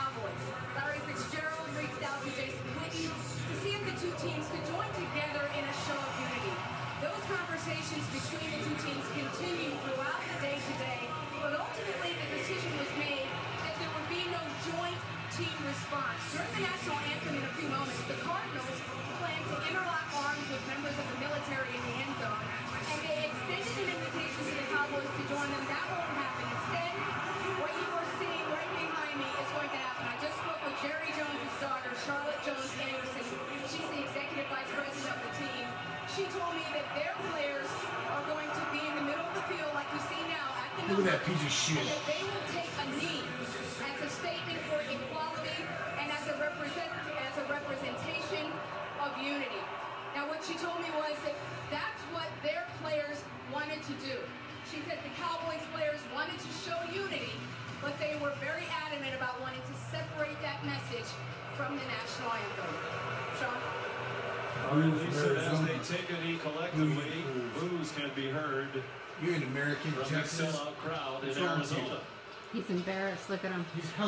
Cowboys. Larry Fitzgerald reached out to Jason Witten to see if the two teams could join together in a show of unity. Those conversations between the two teams continued throughout the day today, but ultimately the decision was made that there would be no joint team response. During the national anthem, that their players are going to be in the middle of the field like you see now at the Look at that piece of shit. that they will take a knee as a statement for equality and as a represent as a representation of unity. Now what she told me was that that's what their players wanted to do. She said the Cowboys players wanted to show unity, but they were very adamant about wanting to separate that message from the national anthem. Sean? He said as they take a knee collectively, boos can be heard You're an American, from the Texas. sellout crowd in What's wrong with you? Arizona. He's embarrassed. Look at him. He's